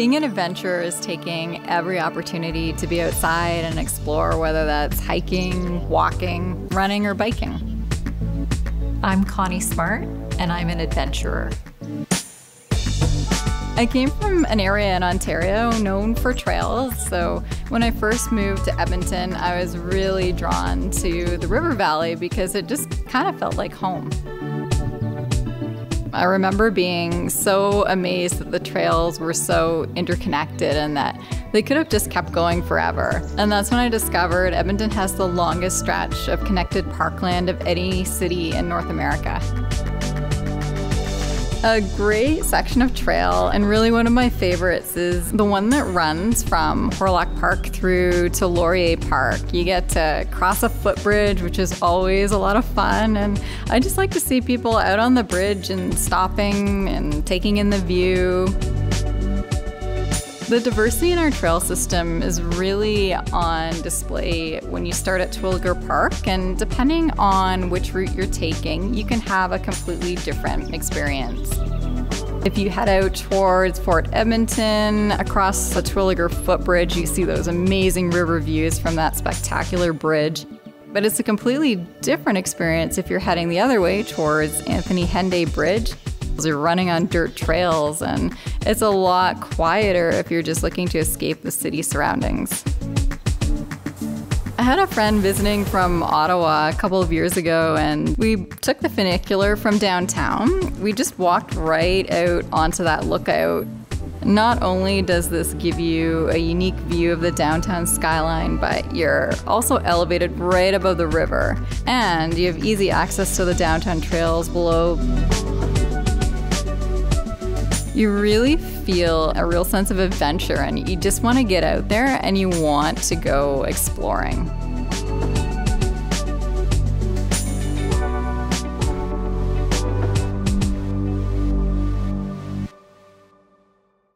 Being an adventurer is taking every opportunity to be outside and explore, whether that's hiking, walking, running, or biking. I'm Connie Smart, and I'm an adventurer. I came from an area in Ontario known for trails, so when I first moved to Edmonton, I was really drawn to the river valley because it just kind of felt like home. I remember being so amazed that the trails were so interconnected and that they could have just kept going forever. And that's when I discovered Edmonton has the longest stretch of connected parkland of any city in North America. A great section of trail, and really one of my favorites, is the one that runs from Hawrelak Park through to Laurier Park. You get to cross a footbridge, which is always a lot of fun, and I just like to see people out on the bridge and stopping and taking in the view. The diversity in our trail system is really on display when you start at Terwillegar Park, and depending on which route you're taking, you can have a completely different experience. If you head out towards Fort Edmonton, across the Terwillegar footbridge, you see those amazing river views from that spectacular bridge. But it's a completely different experience if you're heading the other way towards Anthony Henday Bridge. You're running on dirt trails, and it's a lot quieter if you're just looking to escape the city surroundings. I had a friend visiting from Ottawa a couple of years ago, and we took the funicular from downtown. We just walked right out onto that lookout. Not only does this give you a unique view of the downtown skyline, but you're also elevated right above the river, and you have easy access to the downtown trails below you really feel a real sense of adventure and you just want to get out there and you want to go exploring.